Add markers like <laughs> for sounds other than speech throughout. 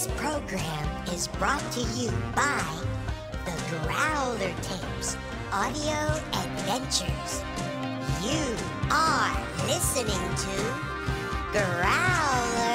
This program is brought to you by the Growler Tapes Audio Adventures. You are listening to Growler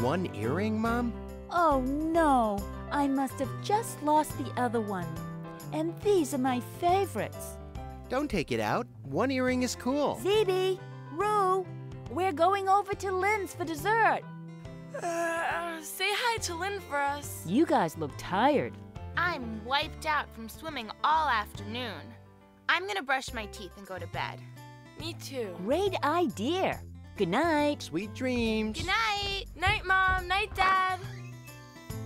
one earring, Mom? Oh no, I must have just lost the other one. And these are my favorites. Don't take it out. One earring is cool. Zeeby, Rue, we're going over to Lynn's for dessert. Uh, say hi to Lynn for us. You guys look tired. I'm wiped out from swimming all afternoon. I'm gonna brush my teeth and go to bed. Me too. Great idea. Good night. Sweet dreams. Good night. Night, Mom. Night, Dad.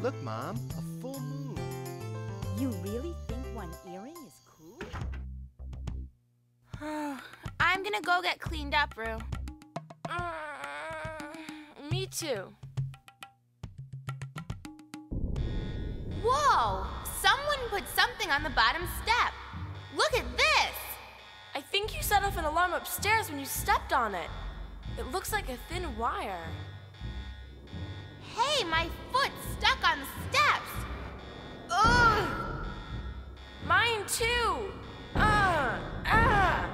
Look, Mom, a full moon. You really think one earring is cool? <sighs> I'm gonna go get cleaned up, Rue. Uh, me too. Whoa! Someone put something on the bottom step. Look at this! I think you set off an alarm upstairs when you stepped on it. It looks like a thin wire. Hey, my foot's stuck on the steps! Ugh! Mine too. Uh, ah.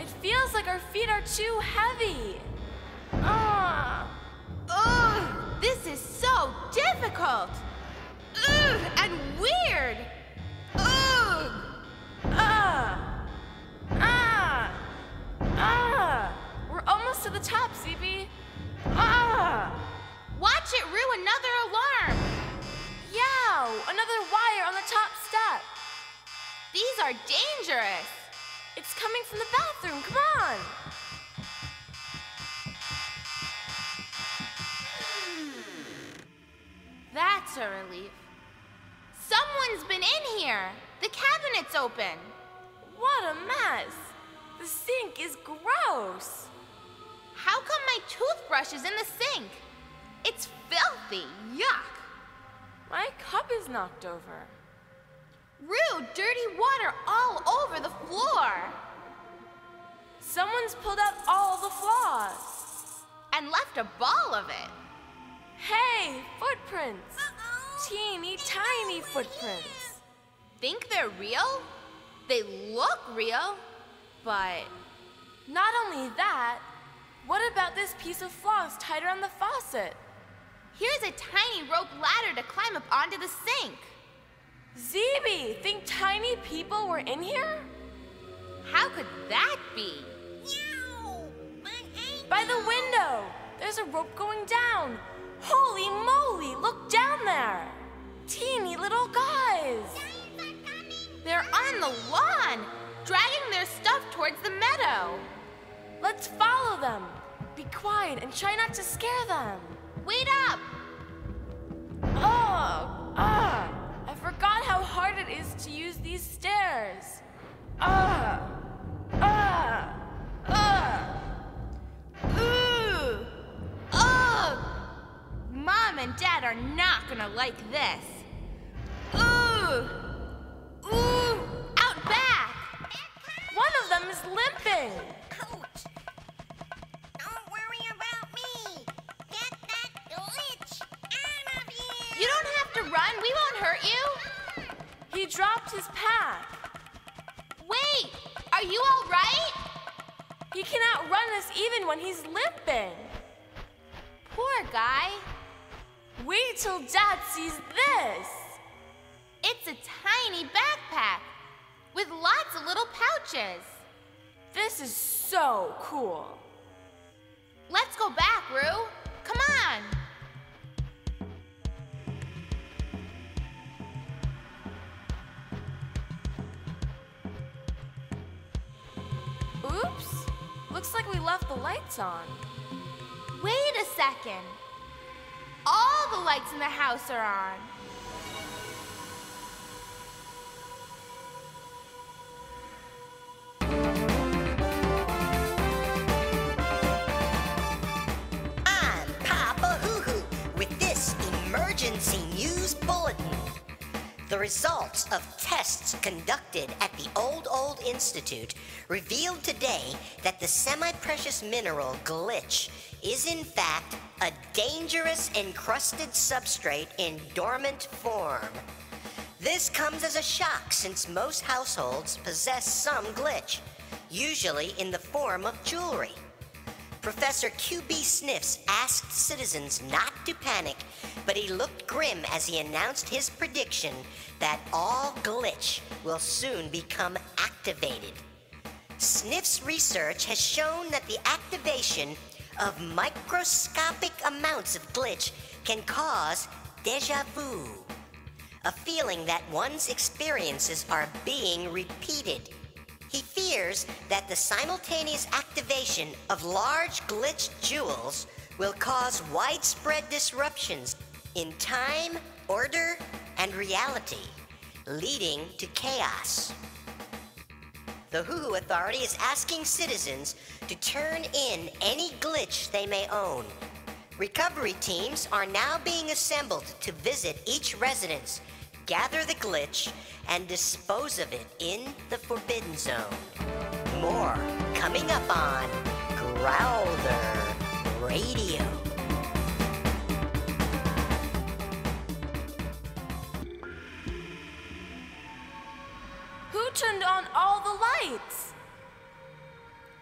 It feels like our feet are too heavy. Uh, Ugh! This is so difficult! Ugh! And weird! Ugh! ah, ah, ah. We're almost to the top, ZB. Ah. Watch it rue another alarm! Yow! Another wire on the top step. These are dangerous! It's coming from the bathroom. Come on. That's a relief. Someone's been in here! The cabinet's open! What a mess. The sink is gross. How come my toothbrush is in the sink? It's filthy! Yuck! My cup is knocked over. Rude, dirty water all over the floor! Someone's pulled out all the floss. And left a ball of it! Hey, footprints. Teeny tiny footprints. Think they're real? They look real, but Not only that, what about this piece of floss tied around the faucet? Here's a tiny rope ladder to climb up onto the sink. ZB, think tiny people were in here? How could that be? By the window, there's a rope going down. Holy moly, look down there. Teeny little guys. They're on the lawn, dragging their stuff towards the meadow. Let's follow them. Be quiet and try not to scare them. Wait up! Oh, ah, I forgot how hard it is to use these stairs. Ah, ah, ah. Ooh! Ugh! Mom and Dad are not gonna like this. Ooh! Ooh! Out back! One of them is limping. Run, we won't hurt you. He dropped his pack. Wait! Are you alright? He cannot run us even when he's limping. Poor guy. Wait till Dad sees this. It's a tiny backpack with lots of little pouches. This is so cool. Let's go back, Rue. Come on. Looks like we left the lights on. Wait a second. All the lights in the house are on. I'm Papa Hoo-Hoo with this emergency news bulletin. The results of tests conducted at the Old Old Institute revealed today that the semi precious mineral glitch is, in fact, a dangerous encrusted substrate in dormant form. This comes as a shock since most households possess some glitch, usually in the form of jewelry. Professor QB Sniffs asked citizens not to panic, but he looked grim as he announced his prediction that all glitch will soon become activated. Sniff's research has shown that the activation of microscopic amounts of glitch can cause deja vu, a feeling that one's experiences are being repeated. He fears that the simultaneous activation of large glitched jewels will cause widespread disruptions in time, order, and reality, leading to chaos. The Hoo Authority is asking citizens to turn in any glitch they may own. Recovery teams are now being assembled to visit each residence, gather the glitch, and dispose of it in the Forbidden Zone. More coming up on Growler Radio. Who turned on all the lights?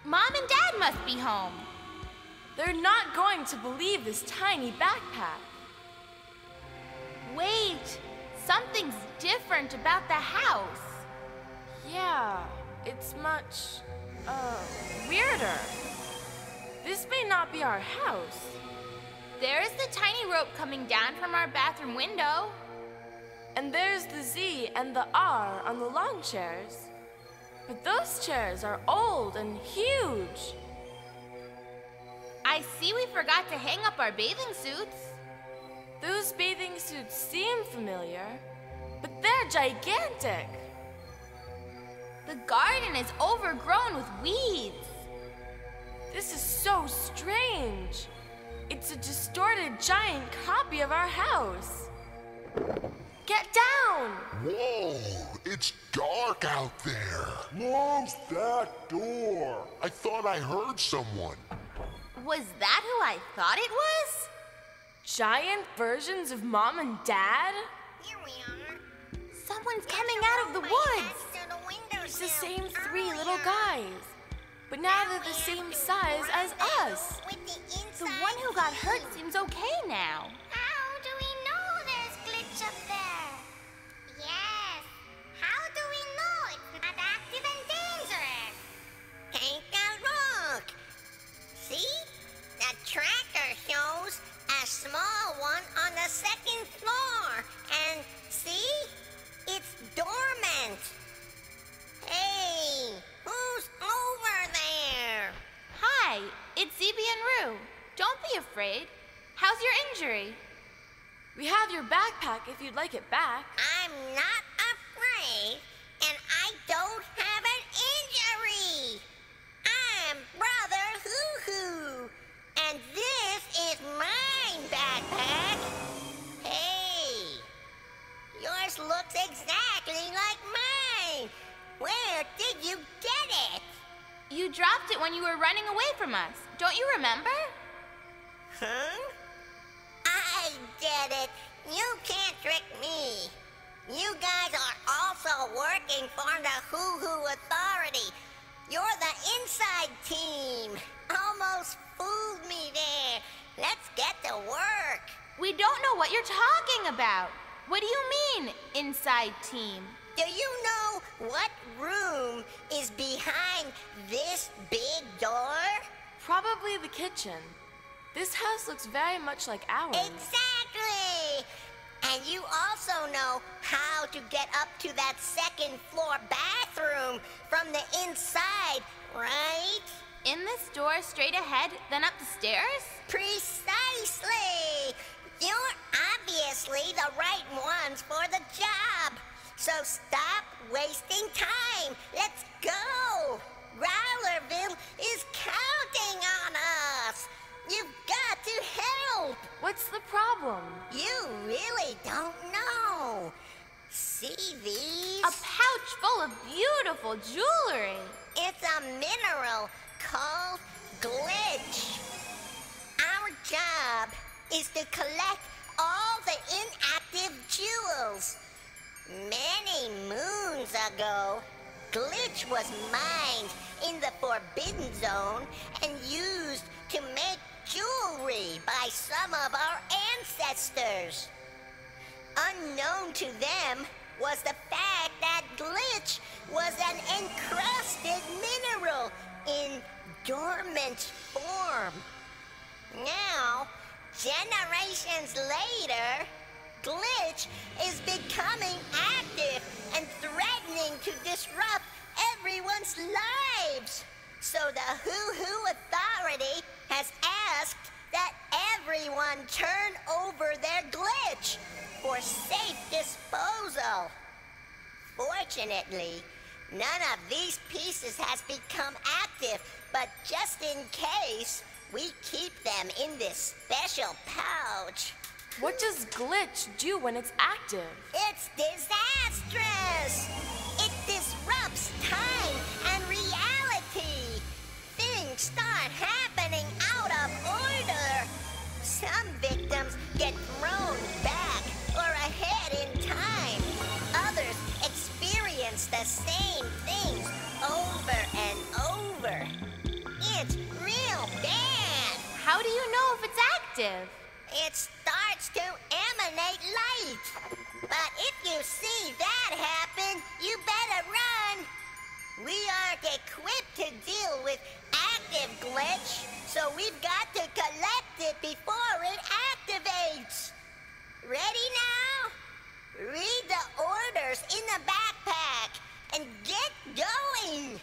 Mom and Dad must be home. They're not going to believe this tiny backpack. Wait, something's different about the house. Yeah, it's much, uh, weirder. This may not be our house. There's the tiny rope coming down from our bathroom window. And there's the Z and the R on the lawn chairs. But those chairs are old and huge. I see we forgot to hang up our bathing suits. Those bathing suits seem familiar, but they're gigantic. The garden is overgrown with weeds. This is so strange. It's a distorted giant copy of our house. Get down! Whoa, it's dark out there. Mom's that door. I thought I heard someone. Was that who I thought it was? Giant versions of mom and dad? Here we are. Someone's coming out of the woods. The It's the same three Earlier. little guys. But now they're the same size as us. The The one who got hurt seems okay now. How if you'd like it back. I'm not afraid, and I don't have an injury. I'm Brother Hoo Hoo, and this is my backpack. Hey, yours looks exactly like mine. Where did you get it? You dropped it when you were running away from us. Don't you remember? Huh? I get it. You can't trick me. You guys are also working for the Hoo Hoo Authority. You're the inside team. Almost fooled me there. Let's get to work. We don't know what you're talking about. What do you mean, inside team? Do you know what room is behind this big door? Probably the kitchen. This house looks very much like ours. Exactly! And you also know how to get up to that second floor bathroom from the inside, right? In this door straight ahead, then up the stairs? Precisely! You're obviously the right ones for the job. So stop wasting time. Let's go. Problem? You really don't know. See? see these? A pouch full of beautiful jewelry. It's a mineral called glitch. Our job is to collect all the inactive jewels. Many moons ago, glitch was mined in the Forbidden Zone and used to make jewelry by some of our ancestors. Unknown to them was the fact that glitch was an encrusted mineral in dormant form. Now, generations later, glitch is becoming active and threatening to disrupt everyone's lives. So the Hoo safe disposal. Fortunately, none of these pieces has become active, but just in case, we keep them in this special pouch. What does glitch do when it's active? It's disastrous! It disrupts time and reality. Things start happening same things over and over. It's real bad. How do you know if it's active? It starts to emanate light. But if you see that happen, you better run. We aren't equipped to deal with active glitch, so we've got to collect it before it activates. Ready now? Read the orders in the backpack and get going.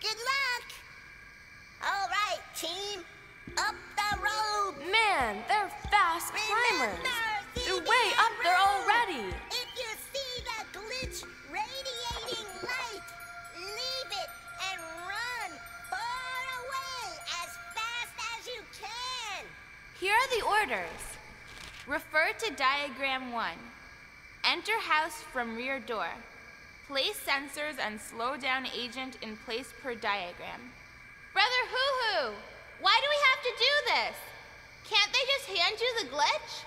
Good luck. All right, team. Up the road. Man, they're fast climbers. They're way up there road? already. If you see the glitch radiating light, leave it and run far away as fast as you can. Here are the orders. Refer to diagram 1. Enter house from rear door. Place sensors and slow down agent in place per diagram. Brother Hoo Hoo, why do we have to do this? Can't they just hand you the glitch?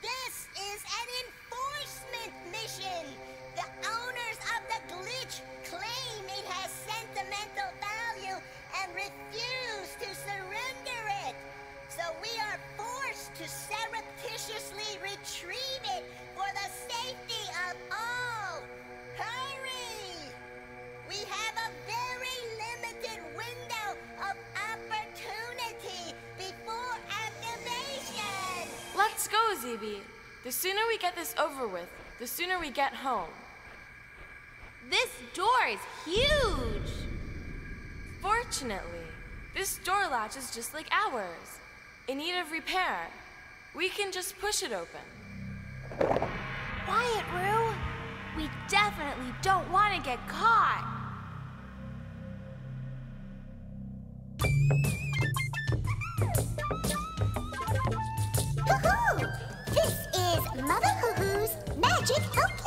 This is an enforcement mission. The owners of the glitch claim it has sentimental value and refuse to surrender it. So we are forced to surreptitiously retrieve it for the safety of all. Hurry! We have a very limited window of opportunity before activation. Let's go, ZB. The sooner we get this over with, the sooner we get home. This door is huge. Fortunately, this door latch is just like ours, in need of repair. We can just push it open. Quiet, Rue. We definitely don't want to get caught. Woohoo! This is Mother Hoo Hoo's Magic Helpline,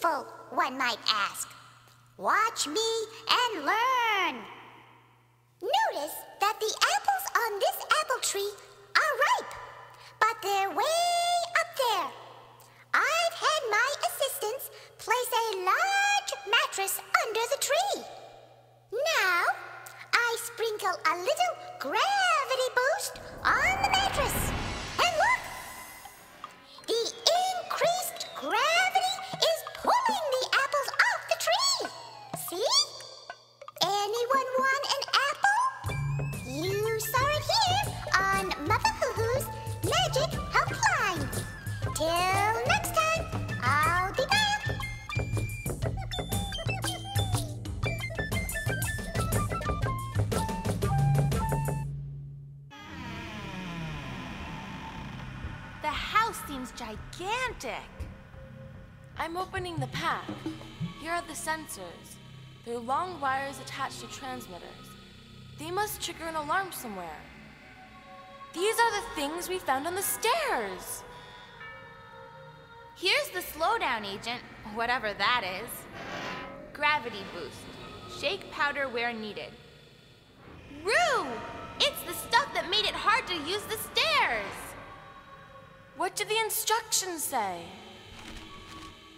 useful, one might ask? Watch me and learn. Notice that the apples on this apple tree are ripe, but they're way up there. I've had my assistants place a large mattress under the tree. Now, I sprinkle a little gravity boost on the mattress. Next time, I'll be back. The house seems gigantic. I'm opening the pack. Here are the sensors. They're long wires attached to transmitters. They must trigger an alarm somewhere. These are the things we found on the stairs. Here's the slowdown agent, whatever that is. Gravity boost. Shake powder where needed. Rue! It's the stuff that made it hard to use the stairs. What do the instructions say?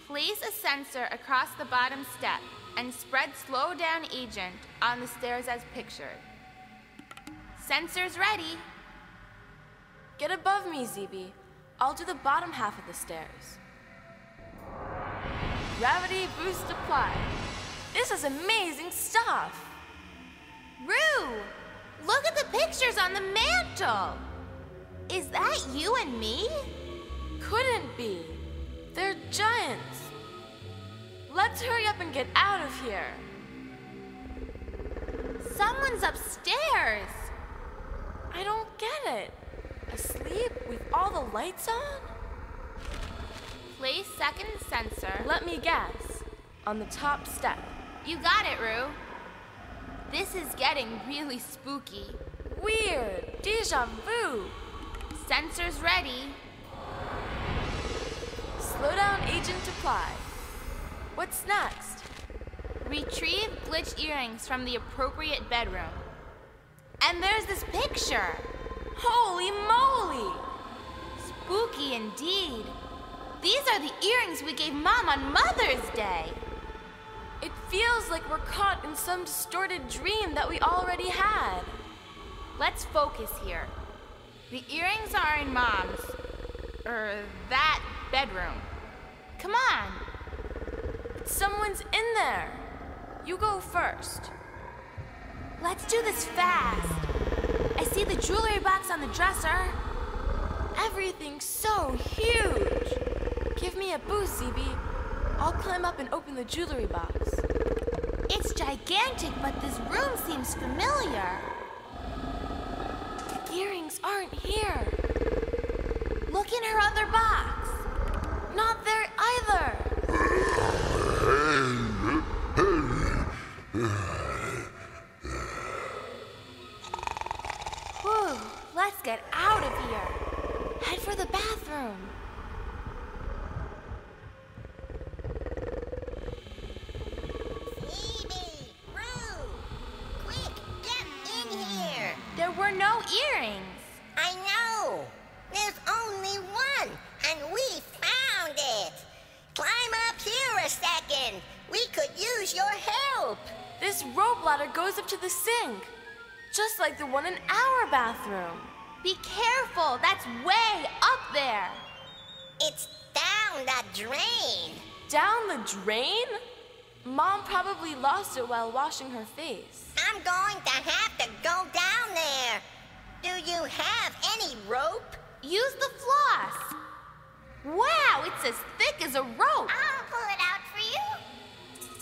Place a sensor across the bottom step and spread slowdown agent on the stairs as pictured. Sensors ready. Get above me, ZB. I'll do the bottom half of the stairs. Gravity boost applied. This is amazing stuff. Rue! Look at the pictures on the mantle. Is that you and me? Couldn't be. They're giants. Let's hurry up and get out of here. Someone's upstairs. I don't get it. Asleep with all the lights on? Place second sensor. Let me guess. On the top step. You got it, Rue. This is getting really spooky. Weird. Deja vu. Sensors ready. Slow down agent applied. What's next? Retrieve glitch earrings from the appropriate bedroom. And there's this picture. Holy moly! Spooky indeed. These are the earrings we gave Mom on Mother's Day. It feels like we're caught in some distorted dream that we already had. Let's focus here. The earrings are in Mom's, er, that bedroom. Come on. Someone's in there. You go first. Let's do this fast. I see the jewelry box on the dresser. Everything's so huge. Give me a boost, ZB. I'll climb up and open the jewelry box. It's gigantic, but this room seems familiar. The earrings aren't here. Look in her other box. Not there either. Like the one in our bathroom. Be careful, that's way up there. It's down the drain! Down the drain? Mom probably lost it while washing her face. I'm going to have to go down there! Do you have any rope? Use the floss. Wow, it's as thick as a rope. I'll pull it out for you.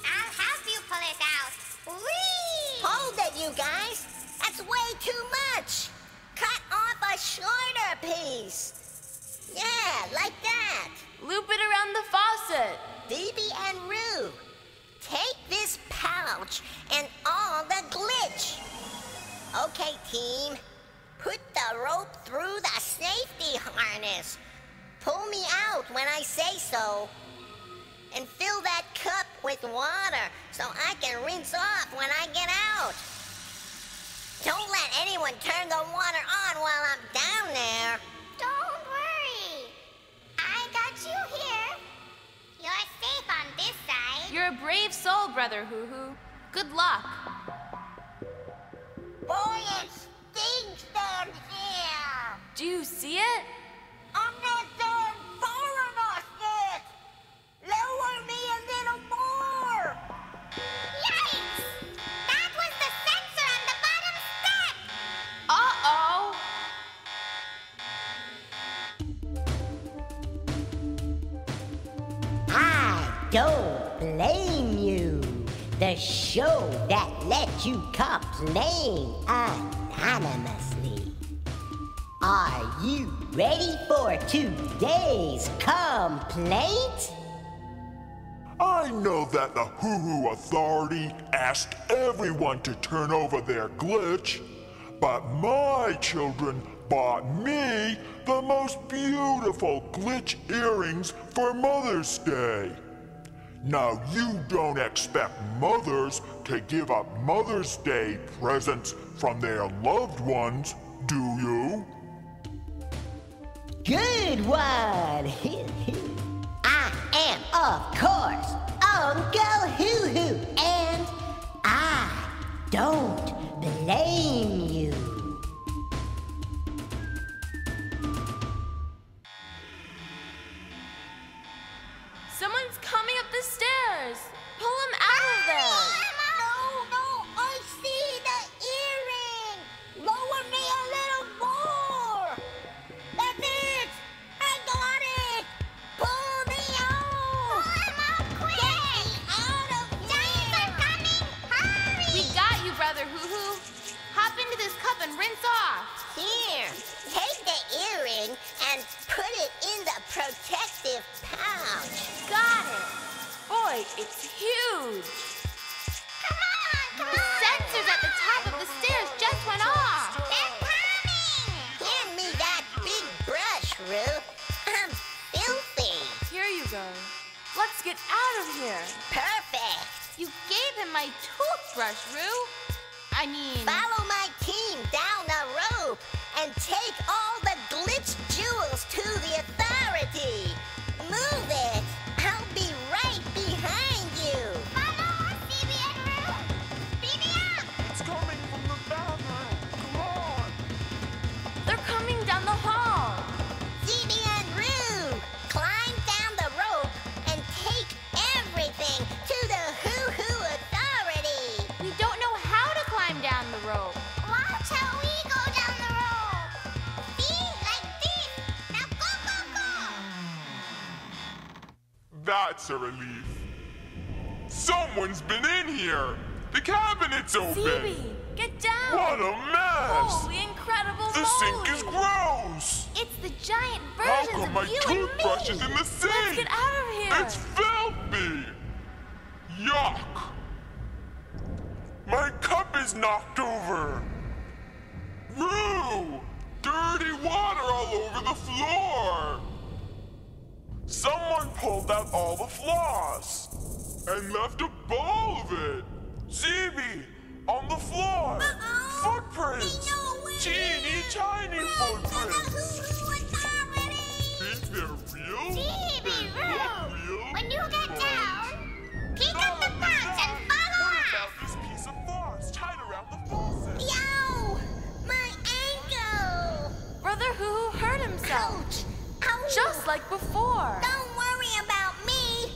I'll help you pull it out. Whee! Hold it, you guys! That's way too much! Cut off a shorter piece! Yeah, like that! Loop it around the faucet. Zeeby and Rue, take this pouch and all the glitch. Okay, team, put the rope through the safety harness. Pull me out when I say so. And fill that cup with water so I can rinse off when I get out. Don't let anyone turn the water on while I'm down there. Don't worry. I got you here. You're safe on this side. You're a brave soul, Brother Hoo Hoo. Good luck. Boy, it stinks down here. Do you see it? I'm not done don't blame you. The show that lets you complain anonymously. Are you ready for today's complaint? I know that the Hoo Hoo Authority asked everyone to turn over their glitch, but my children bought me the most beautiful glitch earrings for Mother's Day. Now, you don't expect mothers to give up Mother's Day presents from their loved ones, do you? Good one! <laughs> I am, of course, Uncle Hoo Let's get out of here. Perfect. You gave him my toothbrush, Rue. I mean, Follow my team down the rope and take That's a relief. Someone's been in here. The cabinet's open. Zeeby, get down. What a mess. Holy incredible The sink is gross. It's the giant How come my you toothbrush and is me. in the sink? Let's get out of here. It's filthy. Yuck. My cup is knocked over. Rue! Dirty water all over the floor. Someone pulled out all the floss and left a ball of it. Zeeby, on the floor. Uh-oh. Footprints. We know where it Teeny is. tiny Run footprints. Hoo Hoo Think they're real? Zeeby, They look real. when you get but- down, pick up the Oh, pouch and follow What us. about this piece of floss tied around the faucet? Yow! My ankle! Brother Hoo Hoo hurt himself. Ouch! Ouch! Just like before. Don't worry about me!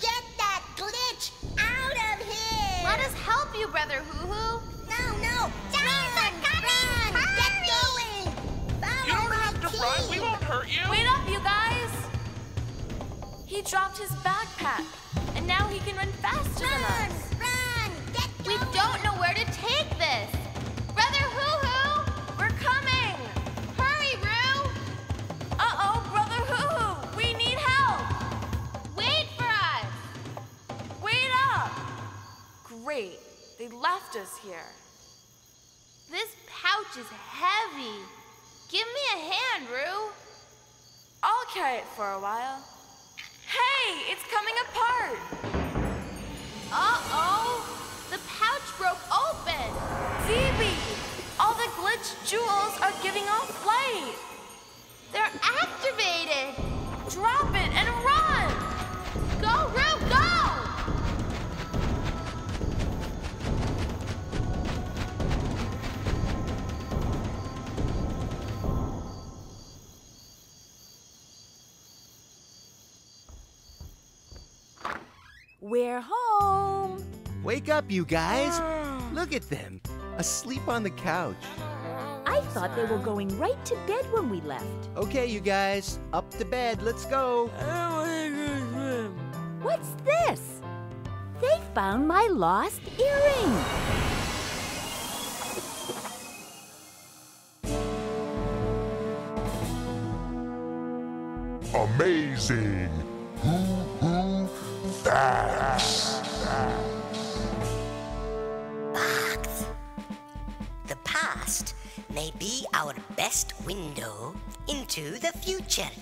Get that glitch out of here! Let us help you, Brother Hoo Hoo. No, no! Giants are coming! Run! Get going! Follow You don't have to team. run. We won't hurt you. Wait up, you guys. He dropped his backpack, and now he can run faster than us. Left us here. This pouch is heavy. Give me a hand, Rue. I'll carry it for a while. Hey, it's coming apart. Uh-oh. The pouch broke open. Zeeby, all the glitch jewels are giving off light. They're activated. Drop it and run. Go, Rue, We're home. Wake up, you guys. <gasps> Look at them, asleep on the couch. I thought they were going right to bed when we left. Okay, you guys, up to bed. Let's go. What's this? They found my lost earring. Amazing. Window into the future.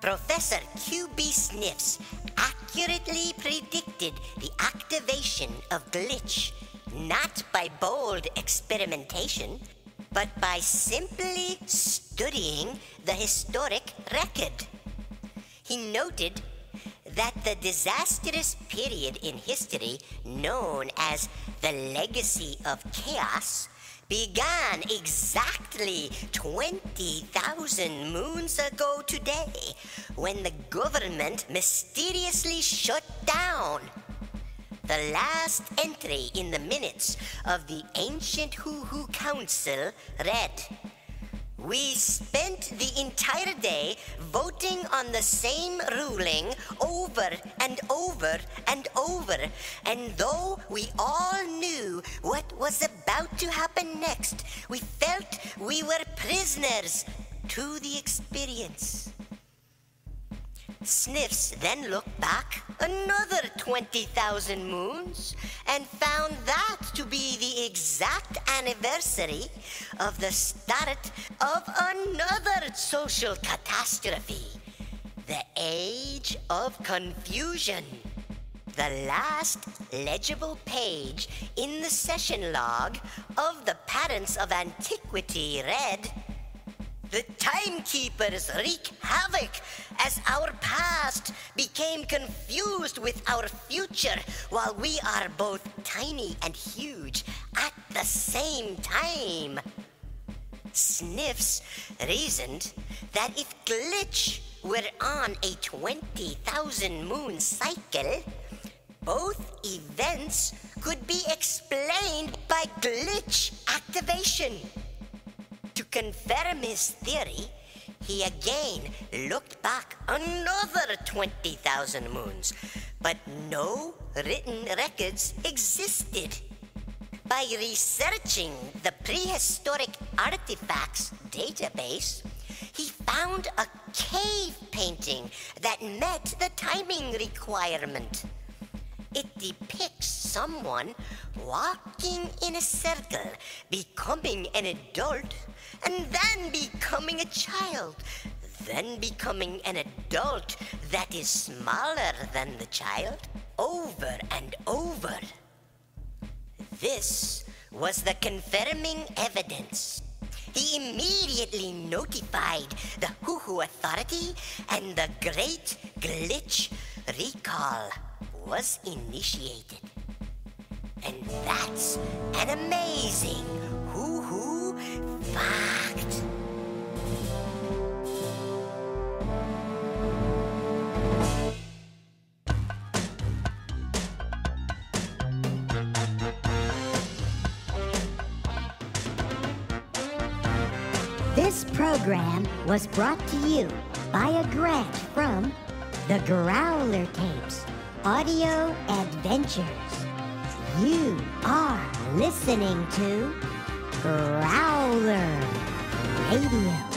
Professor QB Sniffs accurately predicted the activation of Glitch not by bold experimentation, but by simply studying the historic record. He noted that the disastrous period in history known as the Legacy of Chaos began exactly 20,000 moons ago today when the government mysteriously shut down. The last entry in the minutes of the ancient Hoo Hoo Council read We spent the entire day voting on the same ruling over and over and over, and though we all knew what was about to happen next, we felt we were prisoners to the experience. Sniffs then looked back another 20,000 moons and found that to be the exact anniversary of the start of another social catastrophe the Age of Confusion. The last legible page in the session log of the Parents of Antiquity read the timekeepers wreak havoc as our past became confused with our future while we are both tiny and huge at the same time. Sniffs reasoned that if Glitch were on a 20,000 moon cycle, both events could be explained by glitch activation. To confirm his theory, he again looked back another 20,000 moons, but no written records existed. By researching the prehistoric artifacts database, he found a cave painting that met the timing requirement. It depicts someone walking in a circle, becoming an adult, and then becoming a child, then becoming an adult that is smaller than the child, over and over. This was the confirming evidence. He immediately notified the Hoo Hoo Authority, and the Great Glitch Recall was initiated. And that's an amazing Hoo Hoo fact. This program was brought to you by a grant from the Growler Tapes Audio Adventures. You are listening to Growler Radio.